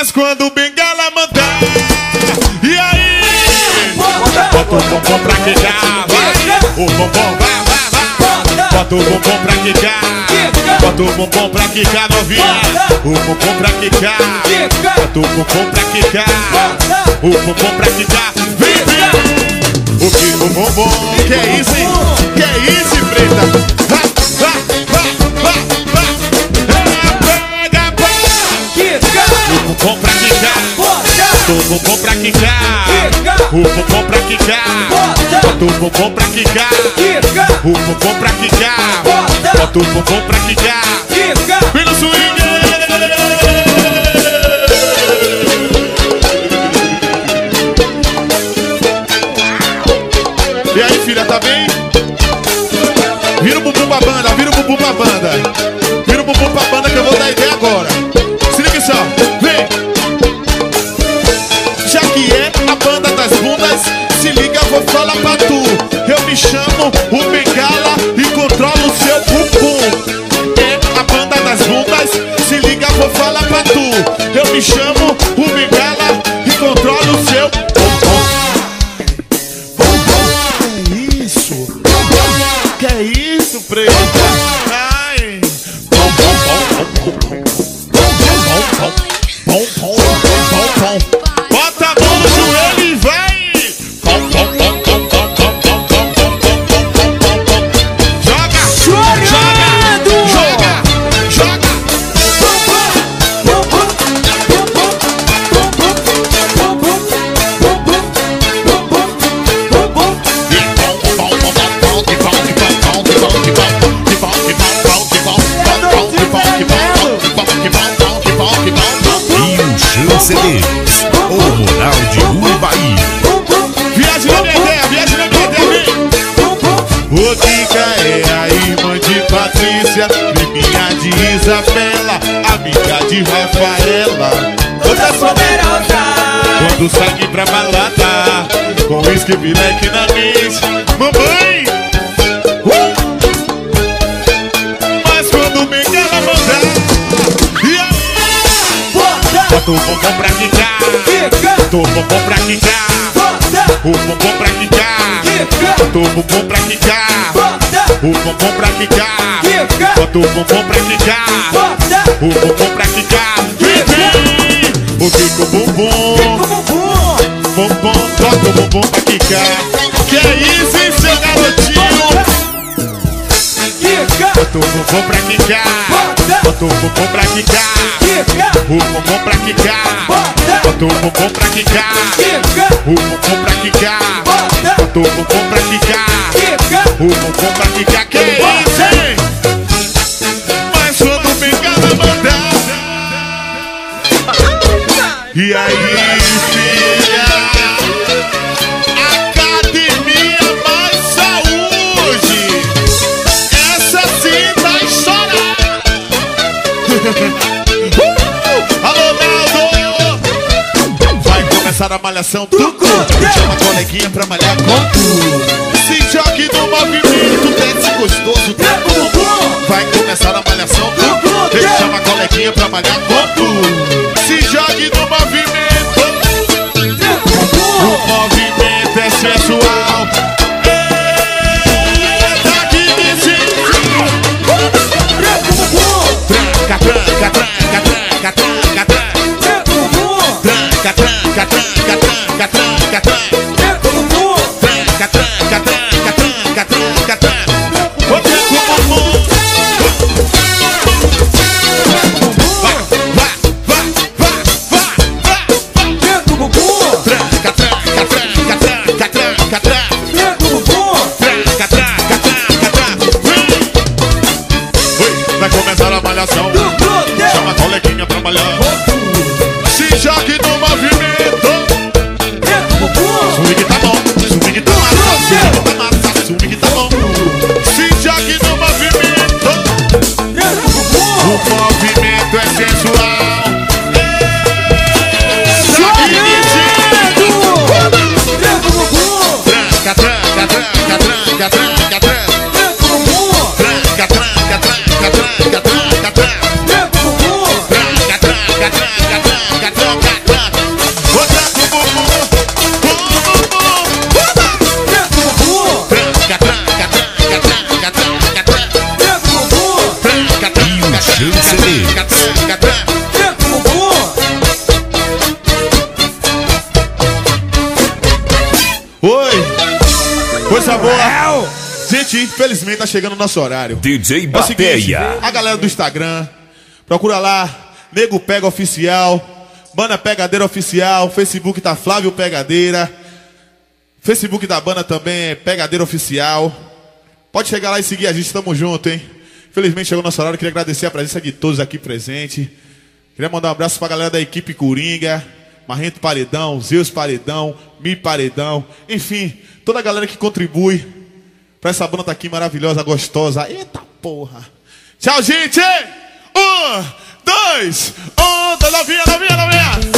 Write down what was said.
Mas quando o bengala mandar, e aí? Bota o bumbum pra quicar! O bumbum vai, vai, vai! Bota o bumbum pra quicar, bota o bumbum pra quicar, novinha! O bumbum pra quicar, bota o bumbum pra quicar, o bumbum pra quicar, vem, vem! O que o bumbum, que é isso, hein? Que é isso, preta? Vai, vai, bumbum pra quicar, o bumbum pra quicar, bota o bumbum pra quicar. O bumbum pra quicar Bota o bumbum pra quicar Vem no swing. E aí filha, tá bem? Vira o bumbum pra banda, vira o bumbum pra banda vou falar pra tu. Eu me chamo o Bengala e controlo o seu bumbum. É a banda das bundas, se liga, vou falar pra tu. Eu me chamo o Bengala e controlo o seu bumbum. Isabela, amiga de Rafaela. Toda poderosa Quando sai pra balada, com uísque bileque na mente, mamãe! Uh! Mas quando o Bengala mandar, e aí? Bota o bumbum pra quicar, bota o bumbum pra quicar, o bumbum pra quicar, bota o bumbum pra quicar, o bumbum pra quicar, bota o bumbum pra quicar, o bumbum pra quicar! O Kiko bumbum, bumbum, bota o bumbum pra quicar, que é isso, hein, seu garotinho? Bota o bumbum pra quicar, bota o bumbum pra quicar, o bumbum pra quicar, bota o bumbum pra quicar, o bumbum pra quicar, Tô louco pra ficar. Tô louco pra ficar Que é isso, hein? Mas sou do ficar da mandar E aí? Começar a malhação do cu. Chama a coleguinha pra malhar com tu. Se jogue no movimento, desce gostoso. Vai começar a malhação do cu. Chama a coleguinha pra malhar com tu. Se jogue no movimento. Gente, infelizmente tá chegando o nosso horário. DJ É o seguinte, Bateia. a galera do Instagram, procura lá, Nego Pega Oficial, Banda Pegadeira Oficial, Facebook tá Flávio Pegadeira, Facebook da banda também é Pegadeira Oficial. Pode chegar lá e seguir a gente, tamo junto, hein? Infelizmente chegou o nosso horário, queria agradecer a presença de todos aqui presentes. Queria mandar um abraço pra galera da equipe Coringa, Marrento Paredão, Zeus Paredão, Mi Paredão, enfim, toda a galera que contribui pra essa banda tá aqui maravilhosa, gostosa. Eita porra! Tchau, gente! Um, dois, um, dois, novinha, novinha, novinha!